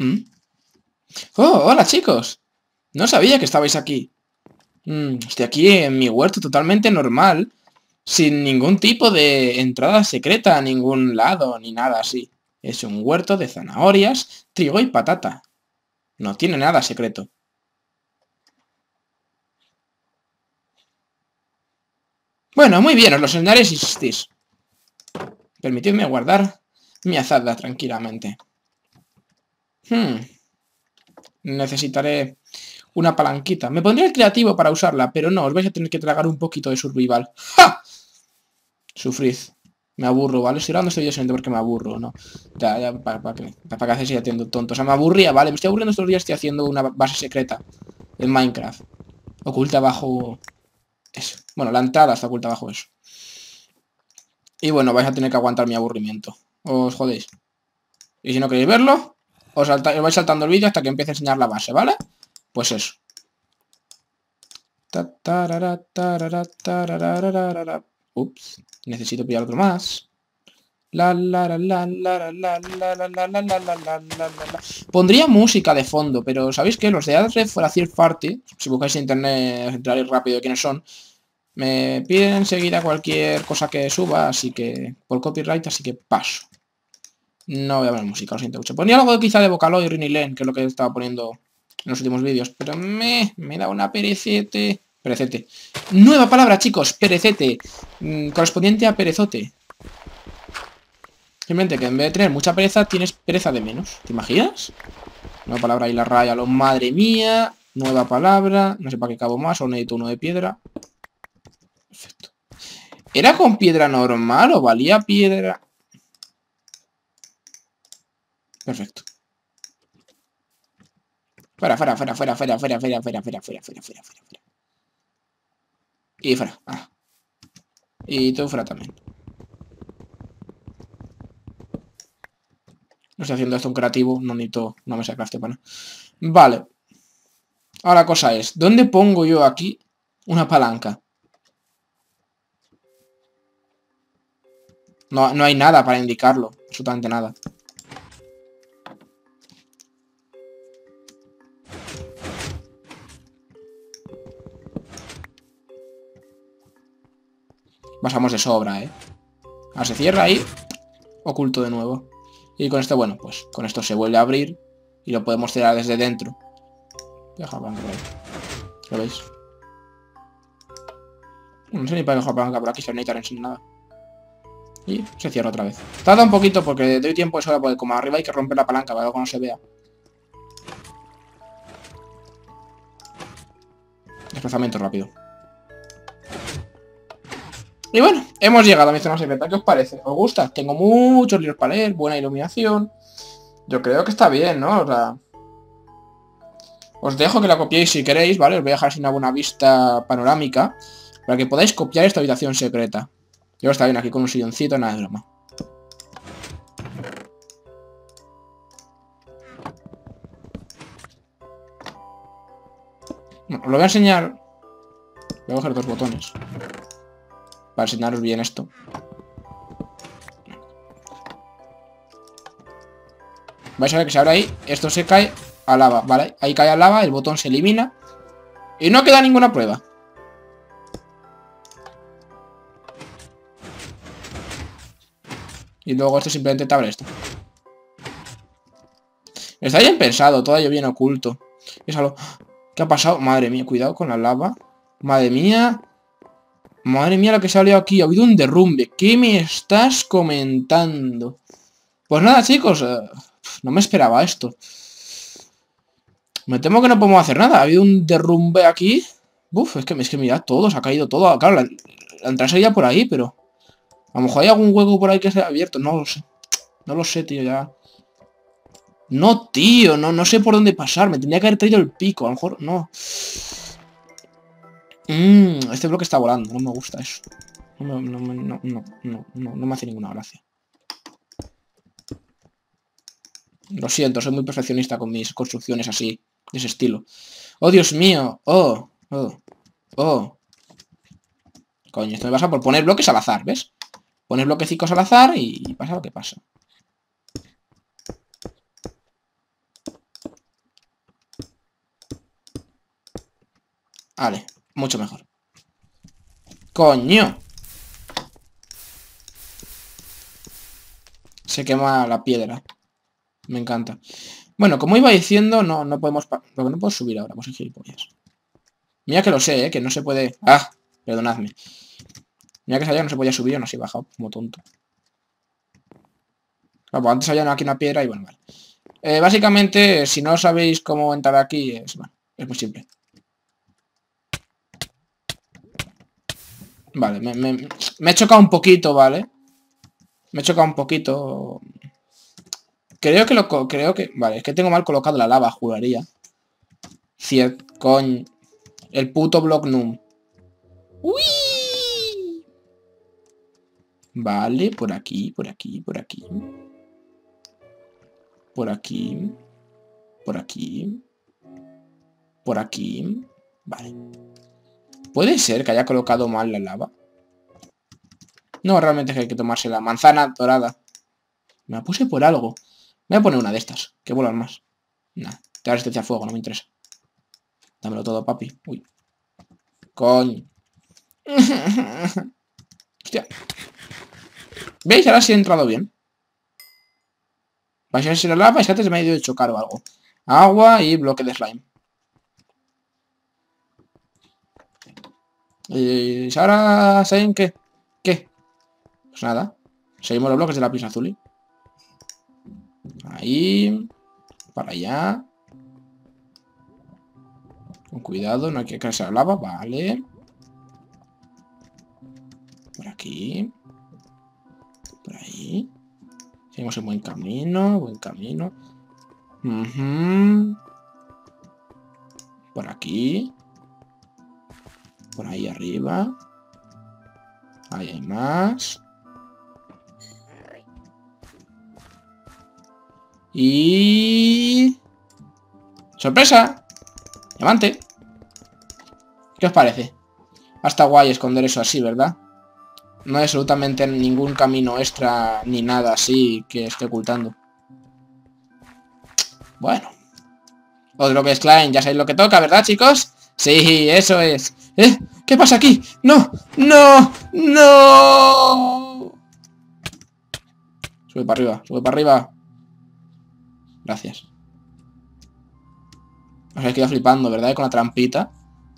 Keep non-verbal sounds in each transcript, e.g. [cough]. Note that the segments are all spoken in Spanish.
¿Mm? ¡Oh, hola chicos! No sabía que estabais aquí. Mm, estoy aquí en mi huerto totalmente normal, sin ningún tipo de entrada secreta a ningún lado, ni nada así. Es un huerto de zanahorias, trigo y patata. No tiene nada secreto. Bueno, muy bien, os lo enseñaré si existís. Permitidme guardar mi azada tranquilamente. Hmm. Necesitaré una palanquita. Me pondría el creativo para usarla, pero no, os vais a tener que tragar un poquito de survival. ¡Ja! Sufrid. Me aburro, ¿vale? Estoy grabando este vídeo simplemente porque me aburro, ¿no? Ya, ya, para, para, que, para que haces haciendo tonto. O sea, me aburría, ¿vale? Me estoy aburriendo estos días, estoy haciendo una base secreta en Minecraft. Oculta bajo... Eso. Bueno, la entrada está oculta bajo eso. Y bueno, vais a tener que aguantar mi aburrimiento. Os jodéis. Y si no queréis verlo, os, os vais saltando el vídeo hasta que empiece a enseñar la base, ¿vale? Pues eso. Ups, necesito pillar otro más. Pondría música de fondo, pero ¿sabéis qué? Los de Adref for a Party, si buscáis en internet, entraréis rápido de quiénes son, me piden enseguida cualquier cosa que suba, así que, por copyright, así que paso. No voy a ver música, lo siento mucho. Ponía algo quizá de Vocaloid y Rini Len, que es lo que estaba poniendo en los últimos vídeos, pero me, me da una perecete. Perecete. Nueva palabra, chicos, perecete. Mm, correspondiente a perezote. Simplemente que en vez de tener mucha pereza, tienes pereza de menos. ¿Te imaginas? Nueva palabra y la raya, lo madre mía. Nueva palabra. No sé para qué cabo más, o necesito uno de piedra. Perfecto. ¿Era con piedra normal o valía piedra? Perfecto. Fuera, fuera, fuera, fuera, fuera, fuera, fuera, fuera, fuera, fuera, fuera, fuera, fuera. Y fuera. Ah. Y tú fuera también. No estoy haciendo esto un creativo, no necesito, no me sacaste para Vale. Ahora la cosa es, ¿dónde pongo yo aquí una palanca? No, no hay nada para indicarlo, absolutamente nada. Pasamos de sobra, ¿eh? Ahora se cierra ahí. Oculto de nuevo. Y con esto, bueno, pues con esto se vuelve a abrir. Y lo podemos cerrar desde dentro. Deja por ahí. ¿Lo veis? No sé ni para dejar palanca por aquí, se no necesita nada. Y se cierra otra vez. Tarda un poquito porque doy tiempo eso porque como arriba hay que romper la palanca para que no se vea. Desplazamiento rápido. Y bueno, hemos llegado a mi zona secreta. ¿Qué os parece? ¿Os gusta? Tengo muchos libros para leer, buena iluminación. Yo creo que está bien, ¿no? O sea... Os dejo que la copiéis si queréis, ¿vale? Os voy a dejar sin una buena vista panorámica para que podáis copiar esta habitación secreta. Yo está bien aquí con un silloncito, nada de broma. Bueno, os lo voy a enseñar. Voy a coger dos botones para enseñaros bien esto. Vais a ver que se abre ahí, esto se cae a lava, ¿vale? Ahí cae a lava, el botón se elimina y no queda ninguna prueba. Y luego esto simplemente te abre esto. Está bien pensado, todo ello bien oculto. Es algo... ¿Qué ha pasado? Madre mía, cuidado con la lava. Madre mía. Madre mía lo que salió aquí. Ha habido un derrumbe. ¿Qué me estás comentando? Pues nada, chicos. Eh, no me esperaba esto. Me temo que no podemos hacer nada. Ha habido un derrumbe aquí. Uf, es que, es que mirad todo. Se ha caído todo. Claro, la, entrada sería por ahí, pero... A lo mejor hay algún hueco por ahí que sea abierto. No lo sé. No lo sé, tío, ya. No, tío. No, no sé por dónde pasar. Me tendría que haber traído el pico. A lo mejor... No. Mmm, este bloque está volando, no me gusta eso. No, me hace ninguna gracia. Lo siento, soy muy perfeccionista con mis construcciones así, de ese estilo. ¡Oh, Dios mío! ¡Oh! ¡Oh! oh. Coño, esto me pasa por poner bloques al azar, ¿ves? Pones bloquecicos al azar y pasa lo que pasa. Vale, mucho mejor. ¡Coño! Se quema la piedra. Me encanta. Bueno, como iba diciendo, no, no podemos... No puedo subir ahora, pues gilipollas. Mira que lo sé, ¿eh? Que no se puede... ¡Ah! Perdonadme. Mira que allá no se podía subir, no se he bajado como tonto. Claro, pues antes había aquí una piedra y bueno, vale. Eh, básicamente, si no sabéis cómo entrar aquí, es, bueno, es muy simple. Vale, me, me, me he chocado un poquito, ¿vale? Me he chocado un poquito. Creo que lo... Creo que... Vale, es que tengo mal colocado la lava, juraría. Cier... Coñ... El puto block num. ¡Uy! Vale, por aquí, por aquí, por aquí. Por aquí. Por aquí. Por aquí. Vale. ¿Puede ser que haya colocado mal la lava? No, realmente hay que tomarse la manzana dorada. Me la puse por algo. Me voy a poner una de estas, que vuelan más. Nah, te da resistencia a fuego, no me interesa. Dámelo todo, papi. Uy. Coño. [laughs] Hostia. ¿Veis? Ahora sí he entrado bien. Vais a ver la lava es que antes me ha ido de chocar o algo. Agua y bloque de slime. Y ahora saben qué. ¿Qué? Pues nada. Seguimos los bloques de la pista azul. Ahí. Para allá. Con cuidado, no hay que caerse la lava. Vale. Por aquí. Por ahí. Seguimos en buen camino, buen camino. Por aquí. Por ahí arriba. Ahí hay más. Y... ¡Sorpresa! ¡Diamante! ¿Qué os parece? Hasta guay esconder eso así, ¿verdad? No hay absolutamente ningún camino extra ni nada así que esté ocultando. Bueno. Otro que es Klein, ya sabéis lo que toca, ¿verdad, chicos? Sí, eso es. ¿Eh? ¿Qué pasa aquí? ¡No! ¡No! ¡No! Sube para arriba, sube para arriba. Gracias. Os habéis quedado flipando, ¿verdad? Con la trampita.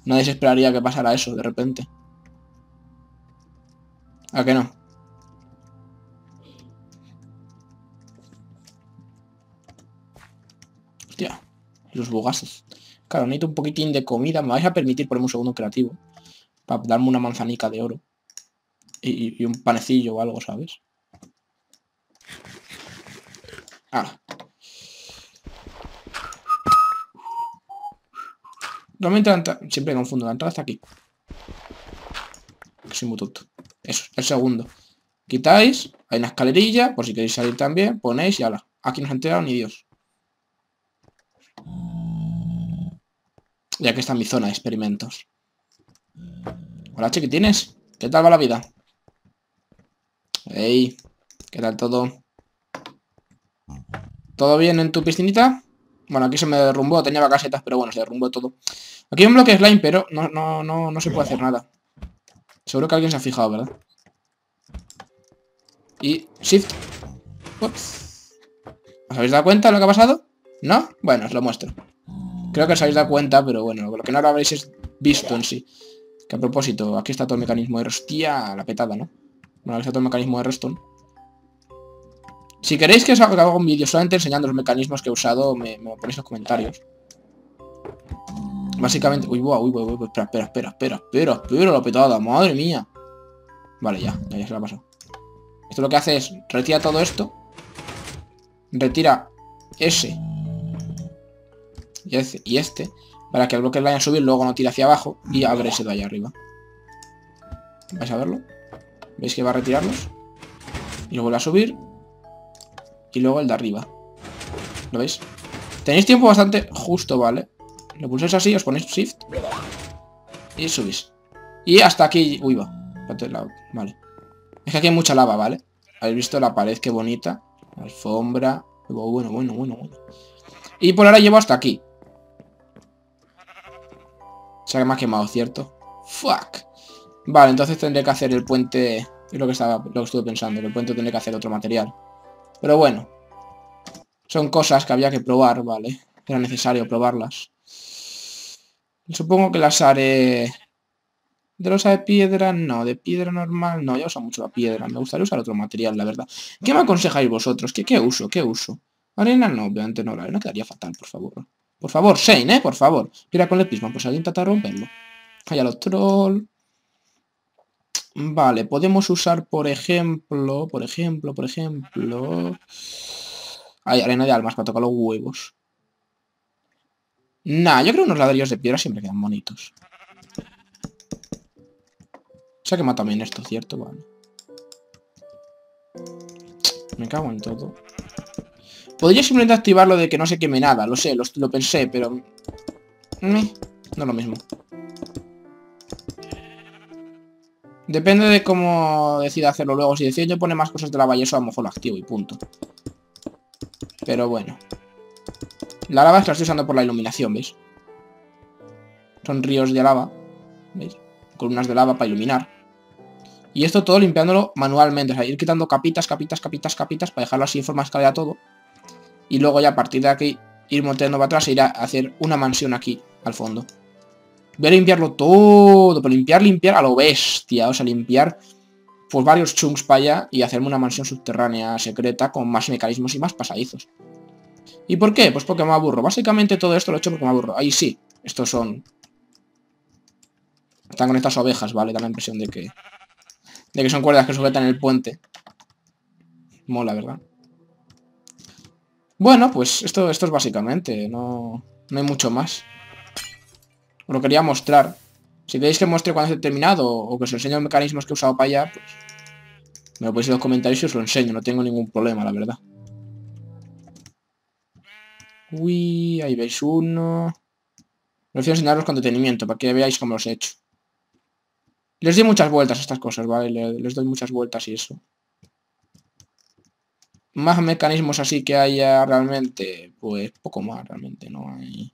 Nadie se esperaría que pasara eso de repente. ¿A que no? Hostia, los bugazos. Claro, necesito un poquitín de comida. Me vais a permitir ponerme un segundo creativo. Para darme una manzanica de oro. Y, un panecillo o algo, ¿sabes? Ah. Realmente siempre confundo. La entrada está aquí. Soy muy tonto. Eso, el segundo. Quitáis, hay una escalerilla, por si queréis salir también, ponéis y ahora. Aquí no se ha enterado ni Dios. Ya que está mi zona de experimentos. Hola chiquitines, ¿qué tal va la vida? Hey, ¿qué tal todo? ¿Todo bien en tu piscinita? Bueno, aquí se me derrumbó, tenía casetas, pero bueno, se derrumbó todo. Aquí hay un bloque slime, pero no, no, no, no se puede hacer nada. Seguro que alguien se ha fijado, ¿verdad? Y Shift. ¿Os habéis dado cuenta de lo que ha pasado? ¿No? Bueno, os lo muestro. Creo que os habéis dado cuenta, pero bueno, lo que no lo habréis visto en sí. Que a propósito, aquí está todo el mecanismo de... Hostia, la petada, ¿no? Bueno, aquí está todo el mecanismo de Redstone. Si queréis que os haga un vídeo solamente enseñando los mecanismos que he usado, me, me ponéis en los comentarios. Básicamente... Uy, uy, uy, uy, espera, espera, espera, espera, espera, espera, la petada, madre mía. Vale, ya, ya, se la ha pasado. Esto lo que hace es, retira todo esto. Retira ese. Y este, y este. Para que el bloque vaya a subir, luego no tire hacia abajo. Y abre ese de allá arriba. ¿Vais a verlo? ¿Veis que va a retirarlos? Y lo vuelve a subir. Y luego el de arriba. ¿Lo veis? Tenéis tiempo bastante justo, ¿vale? Lo pulsáis así, os ponéis shift. Y subís. Y hasta aquí... Uy, va. Vale. Es que aquí hay mucha lava, ¿vale? Habéis visto la pared, qué bonita. alfombra. Bueno, bueno, bueno, bueno. Y por ahora llevo hasta aquí. Sea que me ha quemado, ¿cierto? Fuck. Vale, entonces tendré que hacer el puente... Es lo que estaba, lo que estuve pensando, el puente tendré que hacer otro material. Pero bueno. Son cosas que había que probar, ¿vale? Era necesario probarlas. Supongo que las haré... ¿De losa de piedra? No. ¿De piedra normal? No, ya uso mucho la piedra. Me gustaría usar otro material, la verdad. ¿Qué me aconsejáis vosotros? ¿Qué, qué uso? ¿Qué uso? Arena no, obviamente no. La arena quedaría fatal, por favor. Por favor, Shane, ¿eh? Por favor. Mira con el pisma, pues alguien trata de romperlo. Calla los troll. Vale, podemos usar, por ejemplo, por ejemplo, por ejemplo... Hay arena de almas para tocar los huevos. Nah, yo creo que unos ladrillos de piedra siempre quedan bonitos. Se ha quemado también esto, ¿cierto? Vale. Me cago en todo. Podría simplemente activar lo de que no se queme nada, lo sé, lo, pensé, pero... no es lo mismo. Depende de cómo decida hacerlo luego. Si decide yo pone más cosas de lava y eso a lo mejor lo activo y punto. Pero bueno. La lava es que la estoy usando por la iluminación, ¿veis? Son ríos de lava. ¿Veis? Columnas de lava para iluminar. Y esto todo limpiándolo manualmente. O sea, ir quitando capitas, capitas, capitas, capitas para dejarlo así en forma escalera todo. Y luego ya a partir de aquí ir monteando para atrás e ir a hacer una mansión aquí, al fondo. Voy a limpiarlo todo, pero limpiar, limpiar a lo bestia. O sea, limpiar pues varios chunks para allá y hacerme una mansión subterránea secreta con más mecanismos y más pasadizos. ¿Y por qué? Pues porque me aburro. Básicamente todo esto lo he hecho porque me aburro. Ahí sí, estos son... Están con estas ovejas, ¿vale? Da la impresión de que... De que son cuerdas que sujetan el puente. Mola, ¿verdad? Bueno, pues esto, esto es básicamente. No, no hay mucho más. Os lo quería mostrar. Si queréis que muestre cuando esté terminado o que os enseñe los mecanismos que he usado para allá, pues me lo podéis en los comentarios y os lo enseño. No tengo ningún problema, la verdad. Uy, ahí veis uno. Prefiero enseñaros con detenimiento para que veáis cómo los he hecho. Les doy muchas vueltas a estas cosas, ¿vale? Les doy muchas vueltas y eso. Más mecanismos así que haya realmente, pues poco más realmente, no hay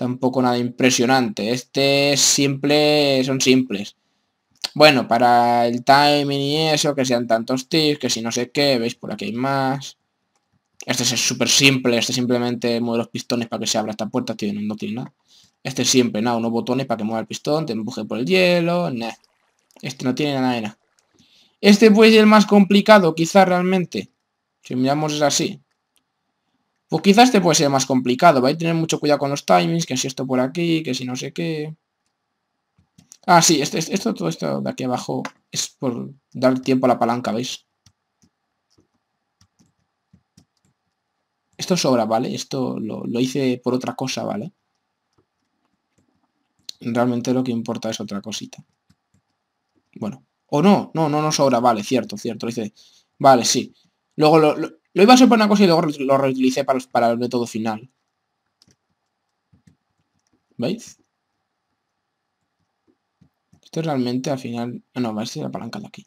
tampoco nada impresionante. Este es simple, son simples. Bueno, para el timing y eso, que sean tantos tips, que si no sé qué, veis por aquí hay más. Este es súper simple, este simplemente mueve los pistones para que se abra esta puerta, tío, no, tiene nada. Este es siempre, nada, unos botones para que mueva el pistón, te empuje por el hielo, nah. Este no tiene nada nada. Este puede ser el más complicado, quizás realmente. Si miramos es así. Pues quizás este puede ser más complicado. Vais a tener mucho cuidado con los timings, que si esto por aquí, que si no sé qué. Ah, sí, este, este, esto, todo esto de aquí abajo es por dar tiempo a la palanca, ¿veis? Esto sobra, ¿vale? Esto lo, lo hice por otra cosa, ¿vale? Realmente lo que importa es otra cosita. Bueno. O no, no, no no sobra, vale, cierto, cierto. Lo hice... Vale, sí. Luego lo, lo iba a ser por una cosa y luego lo reutilicé para, para el método final. ¿Veis? Esto realmente al final... Ah, no, va a ser la palanca de aquí.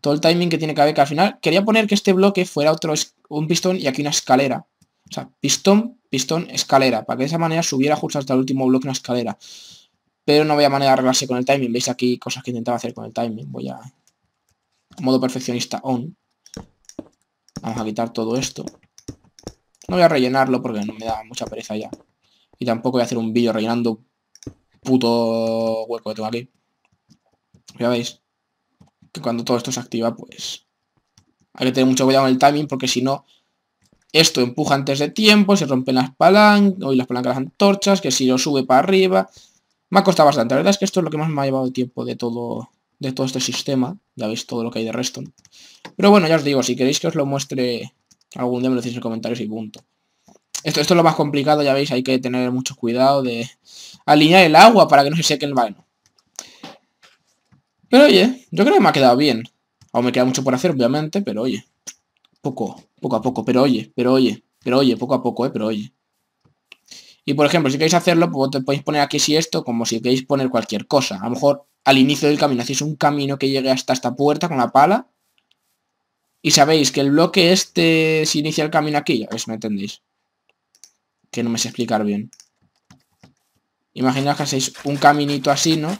Todo el timing que tiene que haber, que al final quería poner que este bloque fuera otro un pistón y aquí una escalera. O sea, pistón, pistón, escalera. Para que de esa manera subiera justo hasta el último bloque una escalera. Pero no voy a manera de arreglarse con el timing. Veis aquí cosas que intentaba hacer con el timing. Voy a... Modo perfeccionista on. Vamos a quitar todo esto. No voy a rellenarlo porque no me da mucha pereza ya. Y tampoco voy a hacer un vídeo rellenando puto hueco que tengo aquí. Ya veis que cuando todo esto se activa, pues hay que tener mucho cuidado con el timing porque si no, esto empuja antes de tiempo, se rompen las palancas, o las palancas las antorchas, que si lo sube para arriba. Me ha costado bastante. La verdad es que esto es lo que más me ha llevado tiempo de todo, de todo este sistema. Ya veis todo lo que hay de resto. Pero bueno, ya os digo, si queréis que os lo muestre algún día me lo decís en comentarios y punto. Esto, esto es lo más complicado, ya veis, hay que tener mucho cuidado de alinear el agua para que no se seque el vaino. Pero oye, yo creo que me ha quedado bien. Aún me queda mucho por hacer, obviamente, pero oye. Poco, poco a poco, pero oye, pero oye, pero oye, poco a poco, eh, pero oye. Y por ejemplo, si queréis hacerlo, pues te podéis poner aquí si esto, como si queréis poner cualquier cosa. A lo mejor al inicio del camino hacéis un camino que llegue hasta esta puerta con la pala y sabéis que el bloque este se inicia el camino aquí, ya ves, ¿me entendéis? Que no me sé explicar bien. Imaginaos que hacéis un caminito así, ¿no?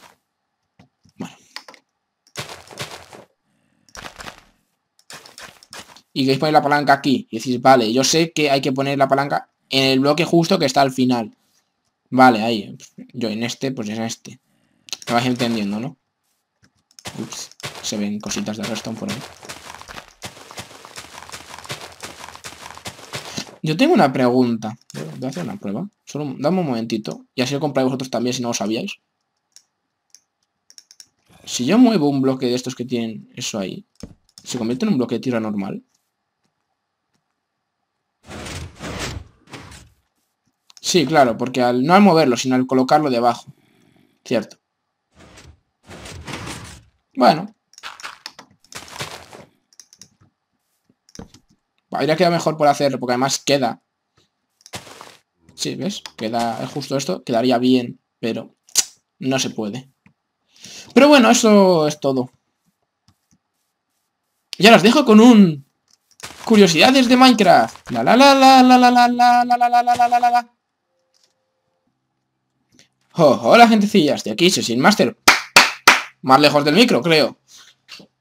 Bueno. Y queréis poner la palanca aquí. Y decís, vale, yo sé que hay que poner la palanca en el bloque justo que está al final. Vale, ahí. Yo en este, pues en este. Te vais entendiendo, ¿no? Ups, se ven cositas de redstone por ahí. Yo tengo una pregunta. Voy a hacer una prueba. Solo dame un momentito. Y así lo compráis vosotros también si no lo sabíais. Si yo muevo un bloque de estos que tienen eso ahí, ¿se convierte en un bloque de tierra normal? Sí, claro, porque al, no al moverlo, sino al colocarlo debajo. Cierto. Bueno. Habría quedado mejor por hacerlo, porque además queda. Sí, ¿ves? Queda justo esto, quedaría bien, pero no se puede. Pero bueno, eso es todo. Ya las dejo con un... Curiosidades de Minecraft. La la la la la la la la la la la la la la la Oh, hola gentecillas, de aquí Sin Master. Más lejos del micro, creo.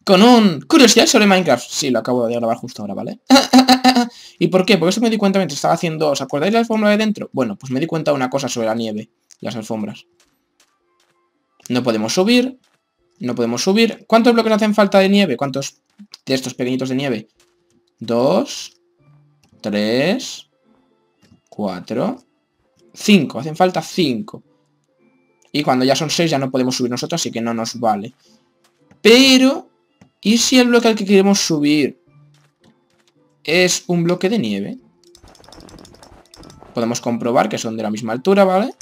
Con un... Curiosidad sobre Minecraft. Sí, lo acabo de grabar justo ahora, ¿vale? [laughs] ¿Y por qué? Porque eso me di cuenta mientras estaba haciendo... ¿Os acordáis de la alfombra de dentro? Bueno, pues me di cuenta de una cosa sobre la nieve. Las alfombras. No podemos subir. No podemos subir. ¿Cuántos bloques hacen falta de nieve? ¿Cuántos de estos pequeñitos de nieve? Dos. Tres. Cuatro. Cinco. Hacen falta cinco. Y cuando ya son 6 ya no podemos subir nosotros, así que no nos vale. Pero, ¿y si el bloque al que queremos subir es un bloque de nieve? Podemos comprobar que son de la misma altura, ¿vale?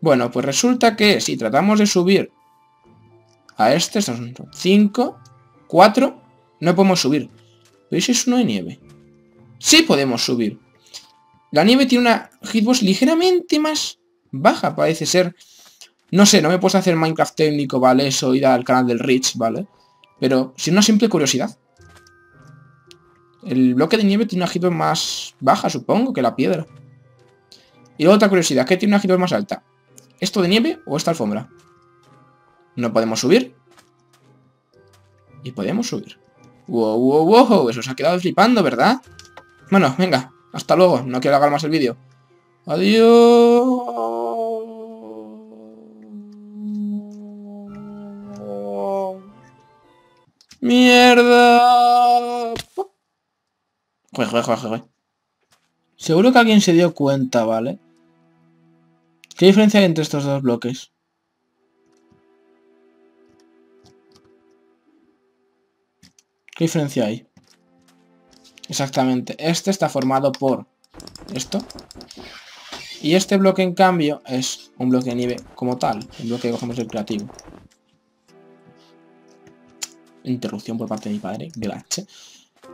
Bueno, pues resulta que si tratamos de subir a este, son 5, 4, no podemos subir. ¿Veis? Es uno de nieve. Sí podemos subir. La nieve tiene una hitbox ligeramente más baja, parece ser. No sé, no me puedo hacer Minecraft técnico, ¿vale? Eso ir al canal del Rich, ¿vale? Pero sin una simple curiosidad. El bloque de nieve tiene una hitbox más baja, supongo, que la piedra. Y otra curiosidad, ¿qué tiene una hitbox más alta? ¿Esto de nieve o esta alfombra? No podemos subir. Y podemos subir. Wow, wow, wow, eso se ha quedado flipando, ¿verdad? Bueno, venga, hasta luego, no quiero alargar más el vídeo. Adiós. ¡Mierda! Joder, joder, joder, Seguro que alguien se dio cuenta, ¿vale? ¿Qué diferencia hay entre estos dos bloques? ¿Qué diferencia hay? Exactamente. Este está formado por esto. Y este bloque, en cambio, es un bloque de nieve como tal. Un bloque que cogemos el creativo. Interrupción por parte de mi padre. Gracias.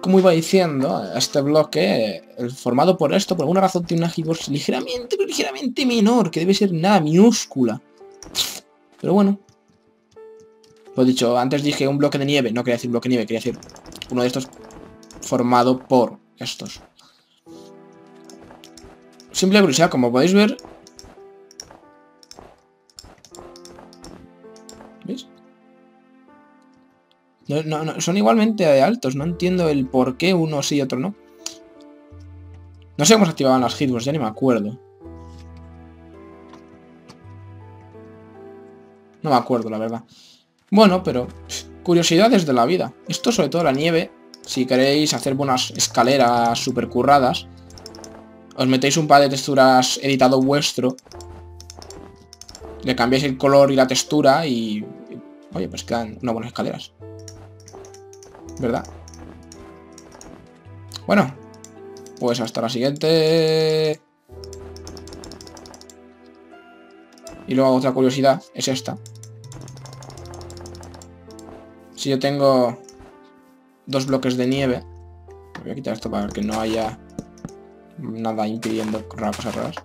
Como iba diciendo, este bloque, el formado por esto, por alguna razón tiene una hitbox ligeramente, pero ligeramente menor, que debe ser nada, minúscula. Pero bueno. Lo dicho, antes dije un bloque de nieve, no quería decir bloque de nieve, quería decir uno de estos formado por estos. Simple curiosidad, como podéis ver, Son igualmente altos, no entiendo el por qué uno sí y otro no. No sé cómo se activaban las hitbox, ya ni me acuerdo. No me acuerdo, la verdad. Bueno, pero curiosidades de la vida. Esto sobre todo la nieve, si queréis hacer buenas escaleras super curradas, os metéis un par de texturas editado vuestro, le cambiáis el color y la textura y... Oye, pues quedan unas buenas escaleras. ¿Verdad? Bueno, pues hasta la siguiente. Y luego otra curiosidad es esta. Si yo tengo dos bloques de nieve, voy a quitar esto para que no haya nada impidiendo cosas raras.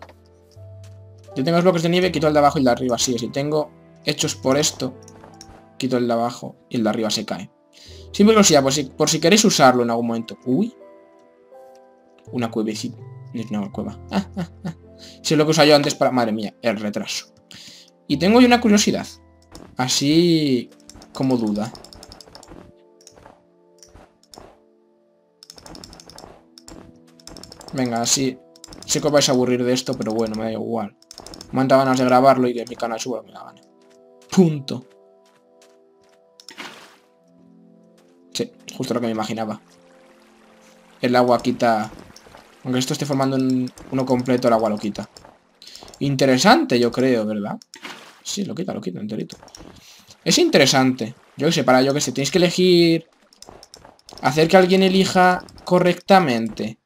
Yo tengo dos bloques de nieve, quito el de abajo y el de arriba. Sí, si tengo hechos por esto, quito el de abajo y el de arriba se cae. Simple curiosidad, por si, por si queréis usarlo en algún momento. Uy. Una cuevecita. No, una cueva. Si es lo que usaba yo antes para... Madre mía, el retraso. Y tengo yo una curiosidad. Así como duda. Venga, así... Sé que os vais a aburrir de esto, pero bueno, me da igual. Me ganas de grabarlo y que mi canal suba me da gana. Punto. Justo lo que me imaginaba. El agua quita... Aunque esto esté formando uno completo, el agua lo quita. Interesante, yo creo, ¿verdad? Sí, lo quita, lo quita enterito. Es interesante. Yo que sé, para yo que sé, tenéis que elegir... Hacer que alguien elija correctamente.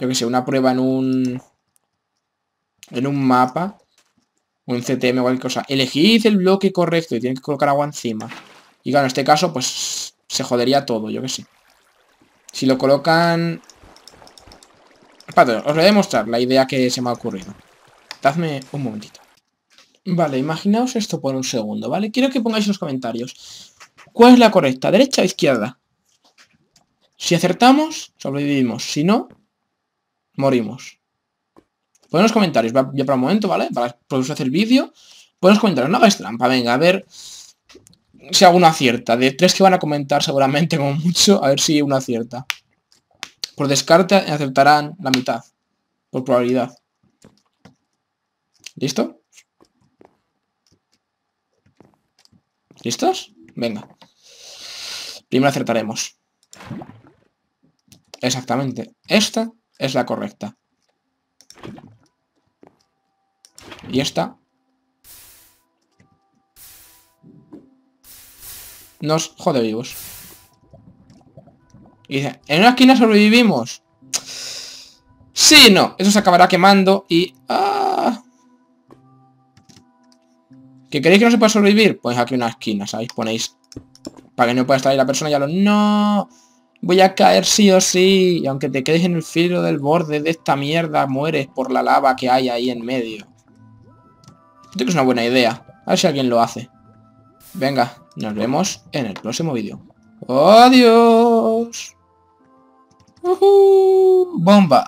Yo que sé, una prueba en un... En un mapa. En CTM o cualquier cosa. Elegid el bloque correcto y tienen que colocar agua encima. Y claro, en este caso, pues... Se jodería todo, yo que sé. Si lo colocan... Espérate, os voy a demostrar la idea que se me ha ocurrido. Dadme un momentito. Vale, imaginaos esto por un segundo, ¿vale? Quiero que pongáis en los comentarios. ¿Cuál es la correcta? ¿Derecha o izquierda? Si acertamos, sobrevivimos. Si no, morimos. Pon los comentarios, ya para un momento, ¿vale? Para producir el vídeo. Pon los comentarios, no hagáis trampa, venga, a ver si alguno acierta. De tres que van a comentar seguramente como mucho, a ver si uno acierta. Por descarte acertarán la mitad. Por probabilidad. ¿Listo? ¿Listos? Venga. Primero acertaremos. Exactamente. Esta es la correcta. Y esta... Nos jode vivos. Y dice, ¿en una esquina sobrevivimos? Sí, no. Eso se acabará quemando y... ¡ah! ¿Que queréis que no se pueda sobrevivir? Pues aquí una esquina, ¿sabéis? Ponéis... Para que no pueda estar ahí la persona ya lo... ¡No! Voy a caer sí o sí. Y aunque te quedes en el filo del borde de esta mierda, mueres por la lava que hay ahí en medio. Creo que es una buena idea. A ver si alguien lo hace. Venga, nos vemos en el próximo vídeo. ¡Adiós! ¡Bomba!